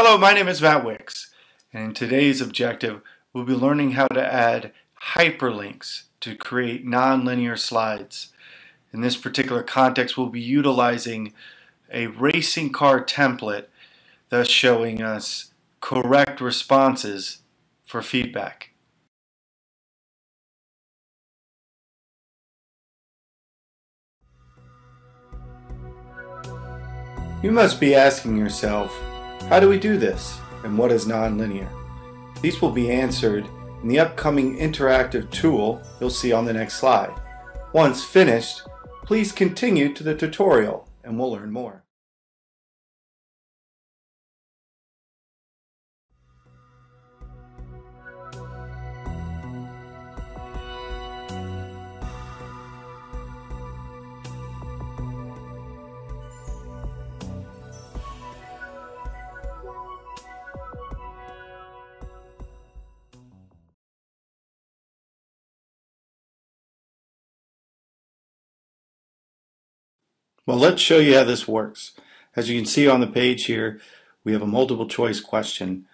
Hello, my name is Matt Wicks, and in today's objective, we'll be learning how to add hyperlinks to create nonlinear slides. In this particular context, we'll be utilizing a racing car template, thus showing us correct responses for feedback. You must be asking yourself, how do we do this? And what is nonlinear? These will be answered in the upcoming interactive tool you'll see on the next slide. Once finished, please continue to the tutorial and we'll learn more. Well, let's show you how this works. As you can see on the page here, we have a multiple choice question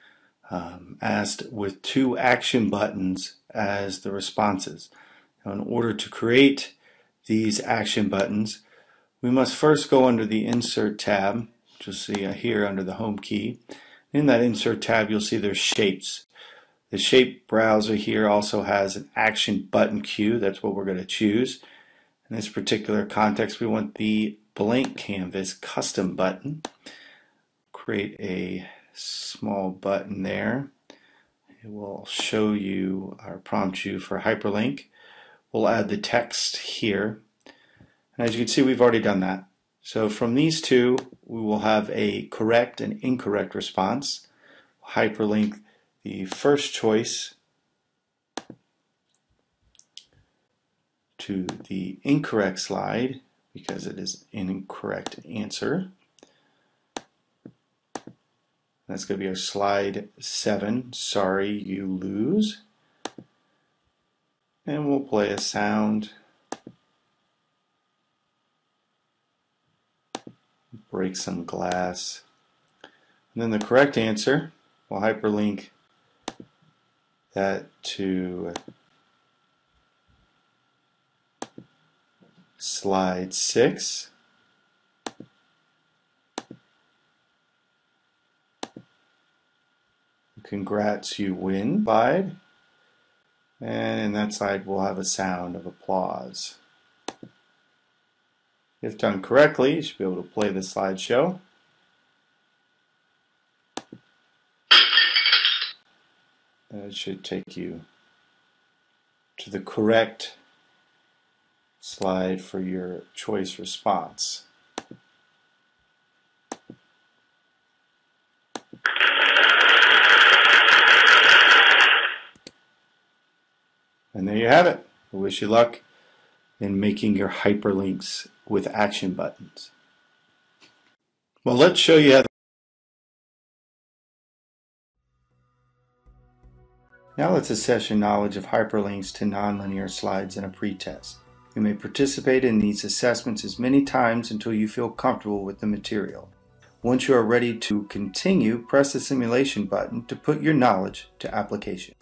um, asked with two action buttons as the responses. Now, in order to create these action buttons, we must first go under the Insert tab, which you'll see here under the Home key. In that Insert tab, you'll see there's shapes. The shape browser here also has an action button queue. That's what we're going to choose. In this particular context, we want the blank canvas custom button. Create a small button there. It will show you or prompt you for hyperlink. We'll add the text here. And as you can see, we've already done that. So from these two, we will have a correct and incorrect response. Hyperlink the first choice to the incorrect slide because it is an incorrect answer. That's going to be our slide 7, Sorry You Lose. And we'll play a sound. Break some glass. And then the correct answer, we'll hyperlink that to slide 6. Congrats, you win slide. And in that slide, we'll have a sound of applause. If done correctly, you should be able to play the slideshow. That should take you to the correct slide for your choice response. And there you have it. I wish you luck in making your hyperlinks with action buttons. Well, let's show you how. Now let's assess your knowledge of hyperlinks to nonlinear slides in a pretest. You may participate in these assessments as many times until you feel comfortable with the material. Once you are ready to continue, press the simulation button to put your knowledge to application.